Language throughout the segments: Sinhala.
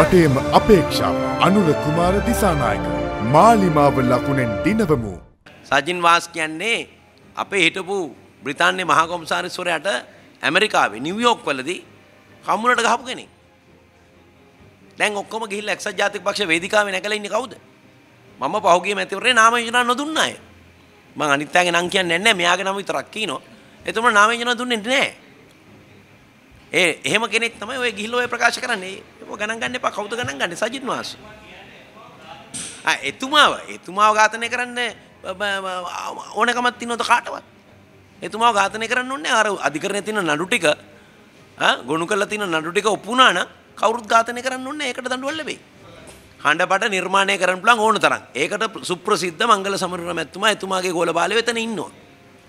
රටේම අපේක්ෂාව අනුර කුමාර දිසානායක මාලිමාව ලකුණෙන් දිනවමු. සජින් වාස් කියන්නේ අපේ හිටපු බ්‍රිතාන්‍ය මහකොමසාරිස්වරයට ඇමරිකාවේ නිවියෝක් වලදී කම්මුණට ගහපු කෙනෙක්. දැන් ඔක්කොම ගිහිල්ලා එක්සත් ජාතික පක්ෂ වේදිකාවේ නැගලා ඉන්නේ කවුද? මම පහුගිය මැතිවරණේ නාම යෝජනා නොදුන්න අය. මං අනිත් අයගේ නම් කියන්නේ නැහැ මෙයාගේ නම විතරක් කියනවා. එතුමා නාම යෝජනා දුන්නේ නැහැ. ඒ එහෙම කෙනෙක් තමයි ඔය ගිහිල්ලා ඔය ප්‍රකාශ කරන්නේ. ඒක ගණන් ගන්න එපා කවුද ගණන් ගන්නේ සජිත් වාස්. ආ එතුමාව එතුමාව ඝාතනය කරන්න ඕනකමක් තියනවද කාටවත්? එතුමාව ඝාතනය කරන්න ඕනේ අර අධිකරණයේ තියෙන නඩු ටික ආ ගොනු කරලා තියෙන නඩු ටික ඔප්පු වුණා නම් කවුරුත් ඝාතනය කරන්න ඕනේ ඒකට දඬුවම් ලැබෙයි. හඬපට නිර්මාණය කරන්න පුළුවන් ඕන තරම්. ඒකට සුප්‍රසිද්ධ මංගල සමරන මැතිතුමා එතුමාගේ ගෝල බාලය වෙතන ඉන්නවා.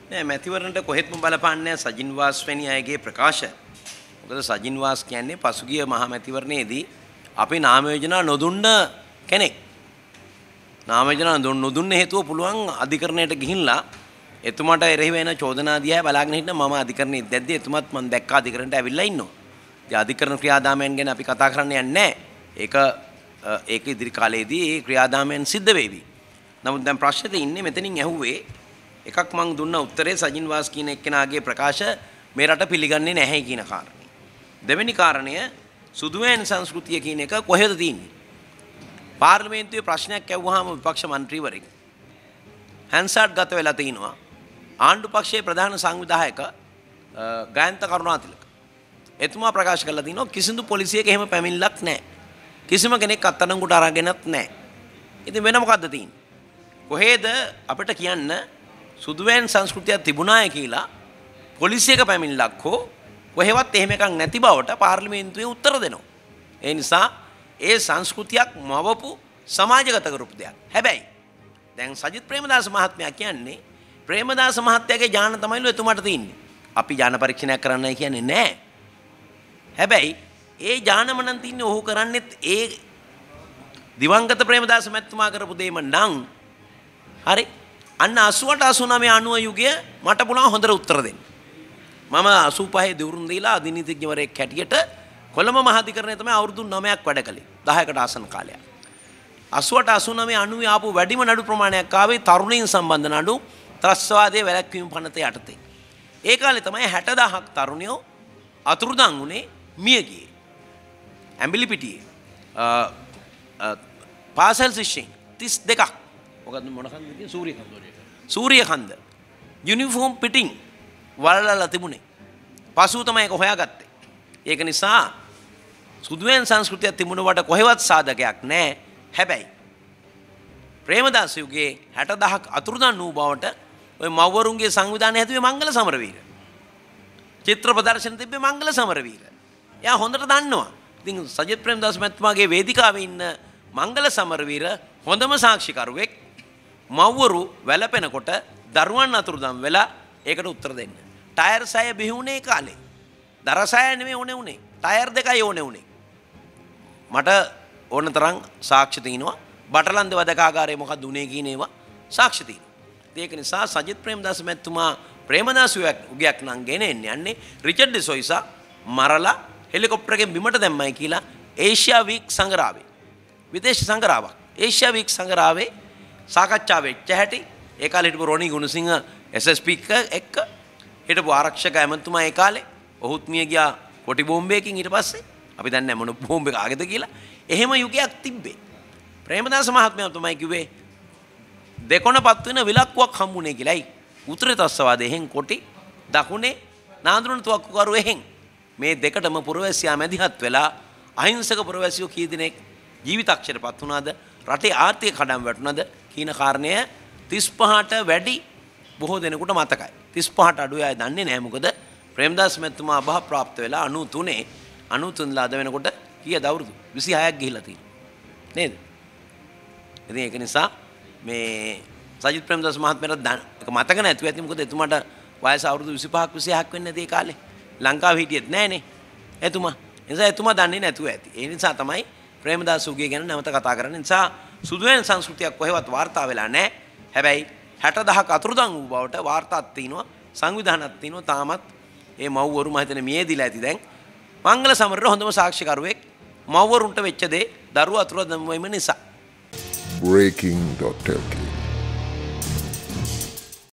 නෑ මැතිවරණට කොහෙත්ම බලපාන්නේ සජින් වාස් වැනි අයගේ ප්‍රකාශ. මොකද සජින් වාස් කියන්නේ පසුගිය මහා මැතිවරණයේදී අපි නාම යෝජනා නොදුන්න කෙනෙක්. නාම යෝජනා නොදුන්න හේතුව පුළුවන් අධිකරණයට ගිහිල්ලා එතුමාට එරෙහි වෙන චෝදනා දිහා බලාගෙන හිටන මම අධිකරණයේ දැද්දී එතුමත් මම දැක්කා අධිකරණයට ඇවිල්ලා ඉන්නවා. ඉතින් අධිකරණ ක්‍රියාදාමයන් ගැන අපි කතා කරන්න යන්නේ නැහැ. ඒක ඒක ඉදිරි කාලයේදී ඒ ක්‍රියාදාමයන් සිද්ධ වේවි. නමුත් දැන් ප්‍රශ්නේ ඉන්නේ මෙතනින් ඇහුවේ එකක් මං දුන්න උත්තරේ සජින් වාස් කියන එක්කෙනාගේ ප්‍රකාශ මේ රට පිළිගන්නේ නැහැ කියන කාරණේ. දෙවෙනි කාරණය සුදුවෑන් සංස්කෘතිය කියන එක කොහෙද තියෙන්නේ? පාර්ලිමේන්තුවේ ප්‍රශ්නයක් ඇහුවාම විපක්ෂ මන්ත්‍රීවරයෙක් හැන්සාඩ් ගත වෙලා තිනවා. ආණ්ඩු පක්ෂයේ ප්‍රධාන සංවිධායක ගයන්ත කරුණාතිලක. එතුමා ප්‍රකාශ කරලා තිනවා කිසිදු පොලිසියක එහෙම පැමිණිල්ලක් නැහැ. කිසිම කෙනෙක් අත්අඩංගුවට අරගෙනත් නැහැ. ඉතින් වෙන මොකද්ද තියෙන්නේ? කොහේද අපිට කියන්න සුදුවෑන් සංස්කෘතියක් තිබුණාය කියලා පොලිසියක පැමිණිල්ලක් හෝ කොහෙවත් එහෙම එකක් නැති බවට පාර්ලිමේන්තුවේ උත්තර දෙනවා. ඒ නිසා ඒ සංස්කෘතියක් මවපු සමාජගත කරපු දෙයක්. හැබැයි දැන් සජිත් ප්‍රේමදාස මහත්මයා කියන්නේ ප්‍රේමදාස මහත්තයාගේ ඥාන තමයිලු එතුමාට තියෙන්නේ. අපි ඥාන පරීක්ෂණයක් කරන්නයි කියන්නේ නැහැ. හැබැයි ඒ ඥානම නම් තින්නේ ඔහු කරන්නේත් ඒ දිවංගත ප්‍රේමදාස මැතිතුමා කරපු දෙයම නම් හරි අන්න 88 89 90 යුගය මට පුළුවන් හොඳට උත්තර දෙන්න. මම 85 දිවුරුම් දීලා අධිනීතිඥවරයෙක් හැටියට කොළඹ මහාධිකරණය තමයි අවුරුදු 9ක් වැඩ කළේ 10කට ආසන කාලයක්. 88 89 90 ආපු වැඩිම නඩු ප්‍රමාණයක් ආවේ තරුණයින් සම්බන්ධ නඩු ත්‍රස්වාදයේ වැළැක්වීම පනත යටතේ. ඒ කාලේ තමයි 60000ක් තරුණයෝ අතුරුදන් වුණේ මිය ගියේ. ඇඹිලි පිටියේ පාසල් ශිෂ්‍යයන් 32ක්. මොකද්ද මොන කන්දද? සූරිය කන්ද. සූරිය කන්ද. යුනිෆෝම් පිටින් වලලලා තිබුණේ. පසුව තමයි ඒක හොයාගත්තේ. ඒක නිසා සුදුවෙන් සංස්කෘතියක් තිබුණවට කොහෙවත් සාධකයක් නැහැ. හැබැයි ප්‍රේමදාස යුගයේ 60000ක් අතුරුදන් වූ බවට ඔය මව්වරුන්ගේ සංවිධානය හැදුවේ මංගල සමරවීර. චිත්‍ර ප්‍රදර්ශන තිබ්බේ මංගල සමරවීර. එයා හොඳට දන්නවා. ඉතින් සජිත් ප්‍රේමදාස මහත්මයාගේ වේදිකාවේ ඉන්න මංගල සමරවීර හොඳම සාක්ෂිකරුවෙක් මව්වරු වැළපෙනකොට දරුවන් අතුරුදන් වෙලා ඒකට උත්තර දෙන්න. ටයර් සය බිහි වුණේ කාලේ. දරසය නෙමෙයි ඕනේ උනේ. ටයර් දෙකයි ඕනේ උනේ. මට ඕන තරම් සාක්ෂි තියෙනවා. බටලන්ද වදකාගාරය මොකක්ද උනේ කියන ඒවා සාක්ෂි තියෙනවා. ඒක නිසා සජිත් ප්‍රේමදාස මැතිතුමා ප්‍රේමදාස උගයක් නම් ගෙන එන්නේ යන්නේ රිචඩ් ඩිසොයිසා මරලා හෙලිකොප්ටර් එකෙන් බිමට දැම්මයි කියලා ඒෂියා වීක් සංගරාවේ විදේශ සංගරාවක් ඒෂියා වීක් සංගරාවේ සාකච්ඡා වෙච්ච හැටි ඒ කාලේ හිටපු රොනි ගුණසිංහ SSP එක්ක හිටපු ආරක්ෂක ඇමතුමා ඒ කාලේ ඔහුත් මිය ගියා කොටි බෝම්බයකින් ඊට පස්සේ. අපි දන්නේ නැහැ මොන බෝම්බ එක ආගෙද කියලා. එහෙම යුගයක් තිබ්බේ. ප්‍රේමදාස මහත්මයා තමයි කිව්වේ දෙකොන පත් වෙන විලක්කුවක් හම්බුනේ කියලායි උතුරේ තස්සවාද එහෙන් කොටි දකුණේ නාඳුරුණ තුවක්කුකරු එහෙන්. මේ දෙකටම පුරවැසියා මැදිහත් වෙලා අහිංසක පුරවැසියෝ කී දෙනෙක් ජීවිතක්ෂරපත් වුණාද? රටේ ආර්ථික කඩම් වැටුණාද? කියන කාරණය 35ට වැඩි බොහෝ දෙනෙකුට මතකයි. 35ට අඩු අය දන්නේ නැහැ. මොකද ප්‍රේමදාස් මැතිතුමා අභා ප්‍රාප්ත වෙලා 93 93 ලා අද වෙනකොට කීයද අවුරුදු? 26ක් ගිහිලා තියෙනවා. නේද? ඉතින් ඒක නිසා මේ සජිත් ප්‍රේමදාස මහත්මයාට ඒක මතක නැතුව ඇති මොකද එතුමාට වයස අවුරුදු 25ක් 26ක් වෙන්නේ නැති කාලේ. ලංකාවේ හිටියෙත් නැහනේ එතුමා. නිසා එතුමා දන්නේ නැතුව ඇති. ඒ නිසා තමයි ප්‍රේමදාස උගේ ගැන නැවත කතා කරන්නේ. නිසා සුදුවෙන් සංස්කෘතියක් කොහෙවත් වාර්තා වෙලා නැහැ හැබැයි 60000ක් අතුරුදන් වූ බවට වාර්තාවක් තියෙනවා සංවිධානයක් තියෙනවා. තාමත් ඒ මව්වරු මම හිතන්නේ මියේදිලා ඇති. දැන් මංගල සමරර හොඳම සාක්ෂිකරුවෙක්. මව්වරුන්ට වෙච්ච දේ දරුවා අතුරු දැමීම නිසා. Breaking.lk